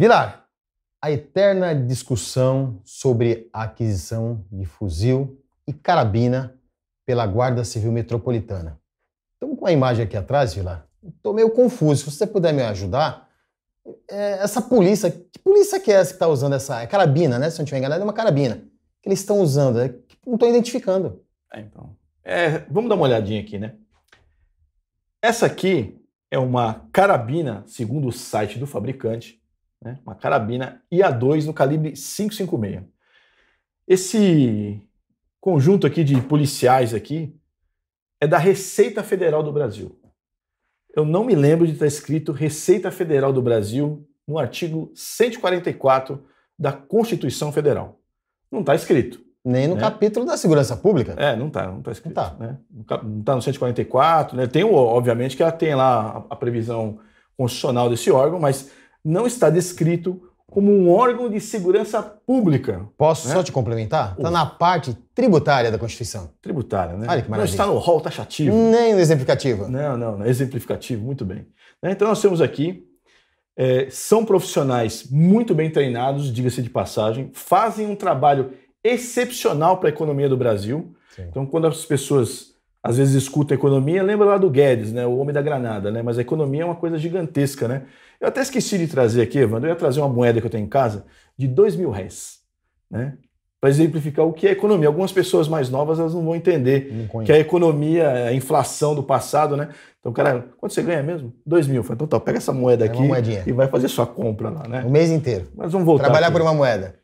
Vilar, a eterna discussão sobre a aquisição de fuzil e carabina pela Guarda Civil Metropolitana. Estamos com a imagem aqui atrás, Vilar. Estou meio confuso. Se você puder me ajudar, é, essa polícia, que polícia que é essa que está usando essa? É carabina, né? Se não estiver enganado, é uma carabina. Que eles estão usando. É, não estou identificando. É, então. É, vamos dar uma olhadinha aqui, né? Essa aqui é uma carabina, segundo o site do fabricante, né? uma carabina IA2 no calibre 556. Esse conjunto aqui de policiais aqui é da Receita Federal do Brasil. Eu não me lembro de estar escrito Receita Federal do Brasil no artigo 144 da Constituição Federal. Não está escrito. Nem no né? capítulo da segurança pública. É, não está, não está escrito. Não tá. Né? Não está no 144, né? Tem, obviamente, que ela tem lá a, a previsão constitucional desse órgão, mas não está descrito como um órgão de segurança pública. Posso né? só te complementar? Está na parte tributária da Constituição. Tributária, né? Olha que não maravilha. está no rol taxativo. Nem no exemplificativo. Não, não, não, exemplificativo, muito bem. Né? Então nós temos aqui, é, são profissionais muito bem treinados, diga-se de passagem, fazem um trabalho excepcional para a economia do Brasil. Sim. Então quando as pessoas às vezes escutam economia, lembra lá do Guedes, né, o homem da granada, né? Mas a economia é uma coisa gigantesca, né? Eu até esqueci de trazer aqui, Evandro, eu ia trazer uma moeda que eu tenho em casa de dois mil réis, né? Para exemplificar o que é economia. Algumas pessoas mais novas elas não vão entender Não que a economia a inflação do passado, né? Então, cara, quanto você ganha mesmo? Dois mil. Falei, Então, tá, pega essa moeda É aqui e vai fazer sua compra lá, né? O mês inteiro. Mas vamos voltar. Trabalhar aqui. por uma moeda.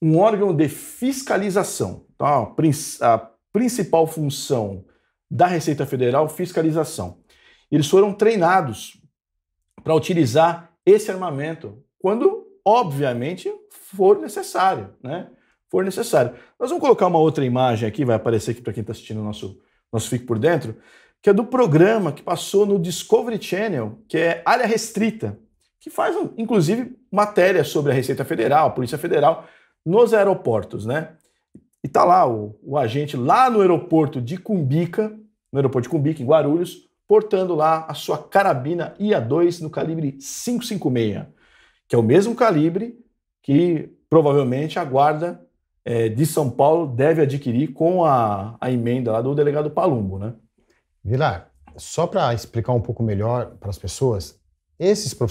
Um órgão de fiscalização. Tá? A prin- A principal função da Receita Federal, fiscalização. Eles foram treinados para utilizar esse armamento quando, obviamente, for necessário, né? For necessário. Nós vamos colocar uma outra imagem aqui, vai aparecer aqui para quem está assistindo o nosso, nosso Fique por Dentro, que é do programa que passou no Discovery Channel, que é Área Restrita, que faz, inclusive, matéria sobre a Receita Federal, a Polícia Federal, nos aeroportos, né? E tá lá o, o agente lá no aeroporto de Cumbica, no aeroporto de Cumbica, em Guarulhos, portando lá a sua carabina IA2 no calibre 556, que é o mesmo calibre que provavelmente a guarda eh, de São Paulo deve adquirir com a, a emenda lá do delegado Palumbo, né? Vilar, só para explicar um pouco melhor para as pessoas, esses profissionais